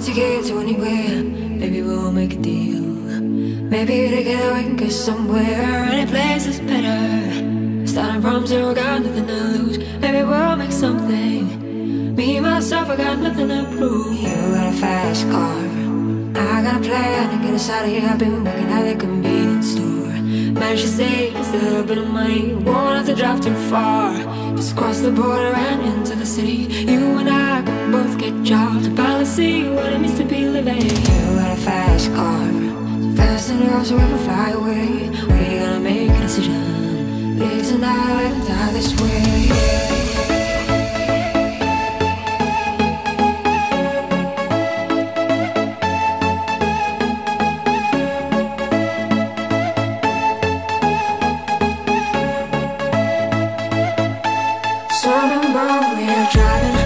ticket to anywhere. Maybe we'll make a deal. Maybe together we can get somewhere. Any place is better. Starting from zero, got nothing to lose. Maybe we'll make something. Me, myself, I got nothing to prove. You got a fast car. I got a plan to get us out of here. I've been working at the convenience store. Managed to save just a little bit of money. Won't have to drive too far. Just cross the border and into the city. You and I can both get jobs see what it means to be living. You got a fast car fast enough to ever fly away. We gotta make a decision? Live tonight, let die this way. Sorry, mom, we're driving